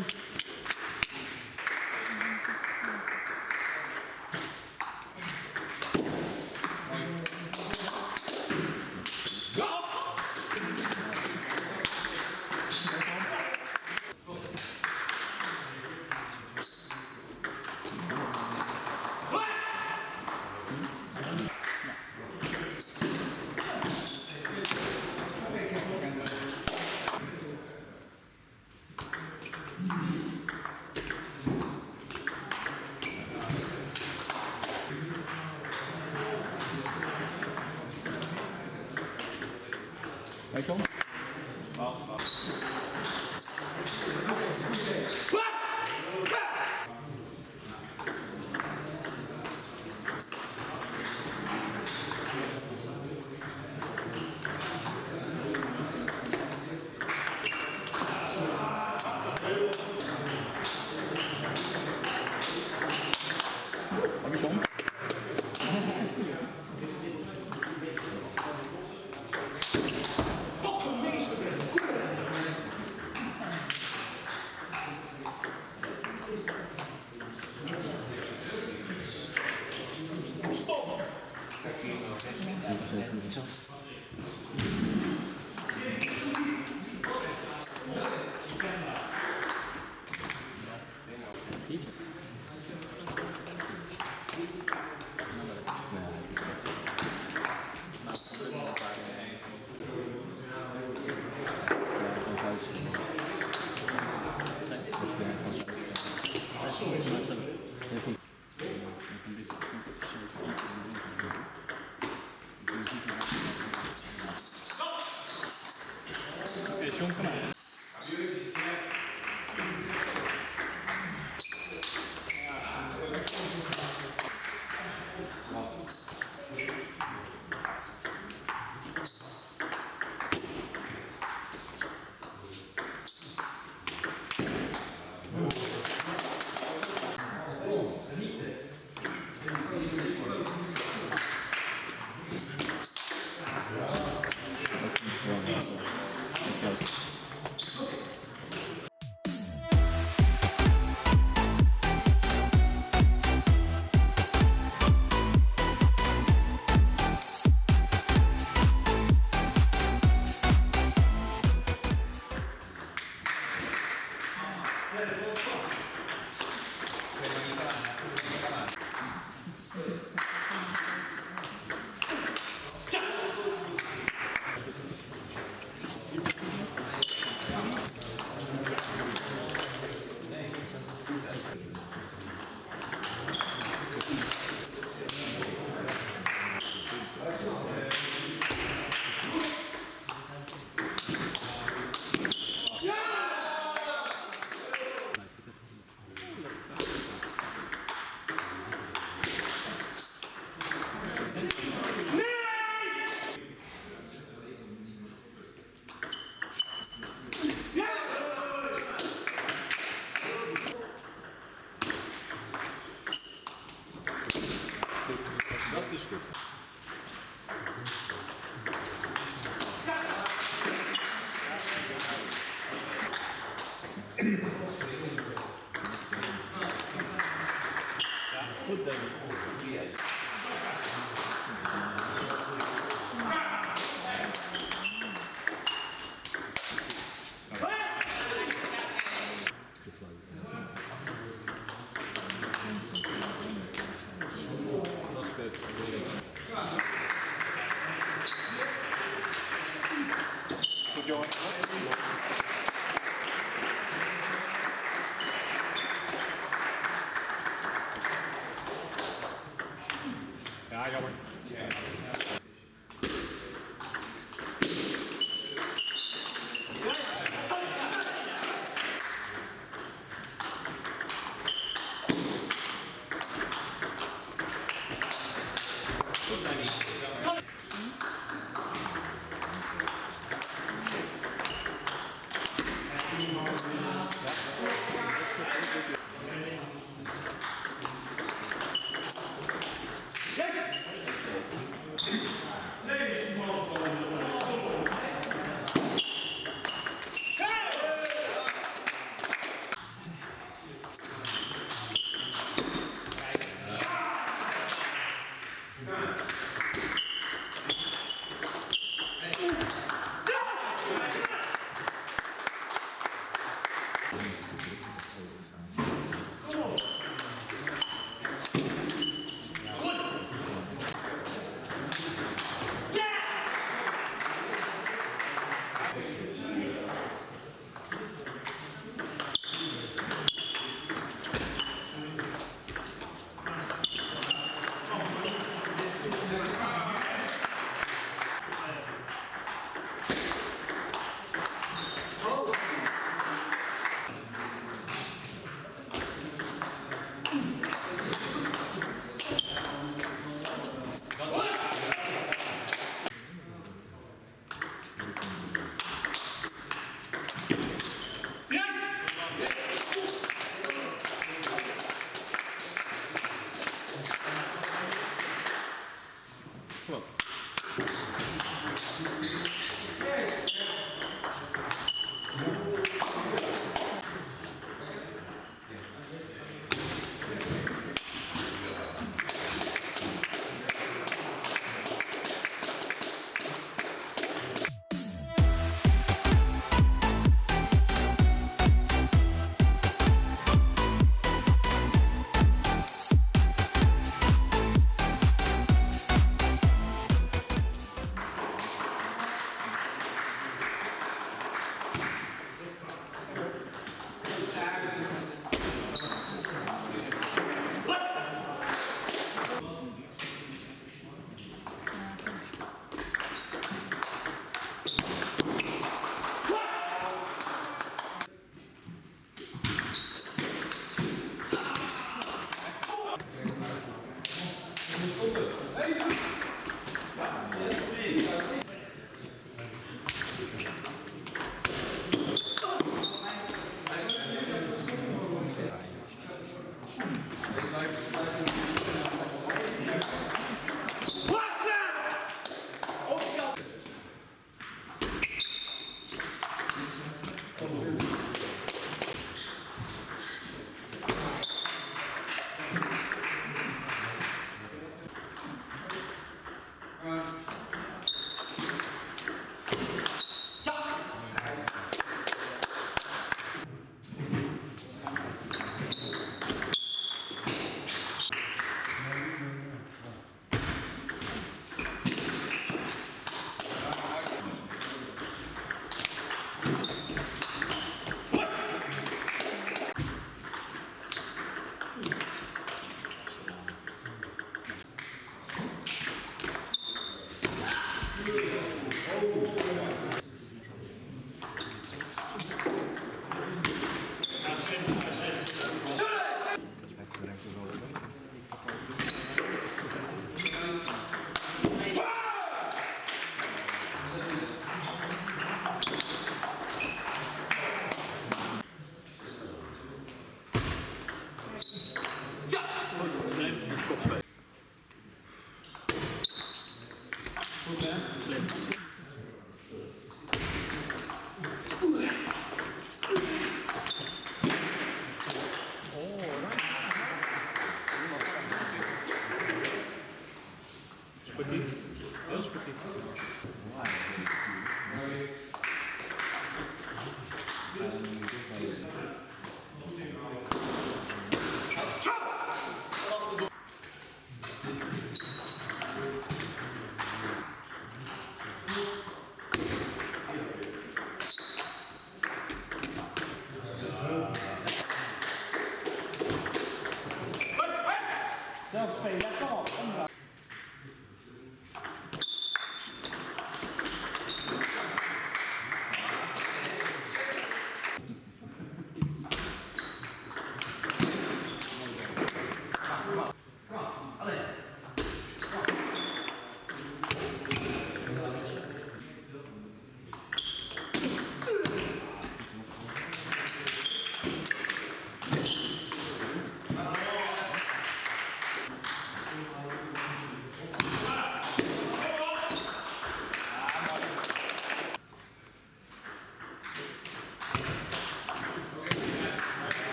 Action. Action. 对，没错。Goed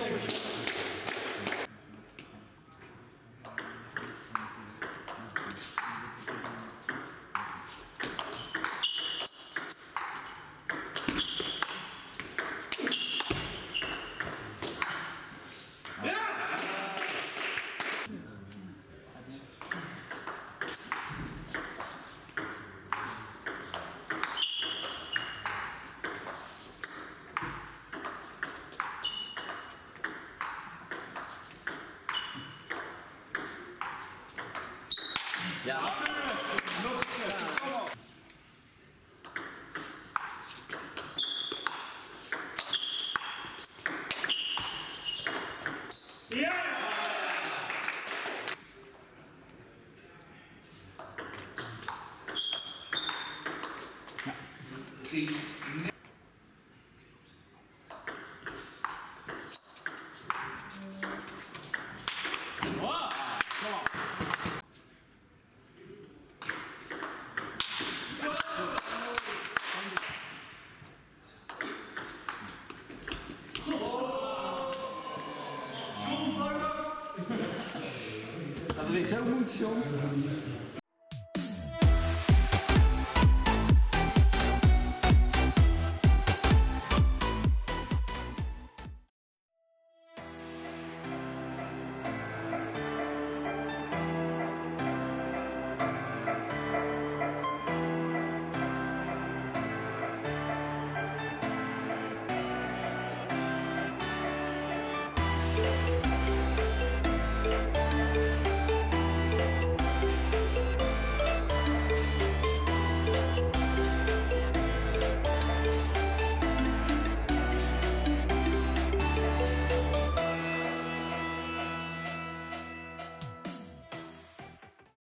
Thank you. Dat Isso é muito show.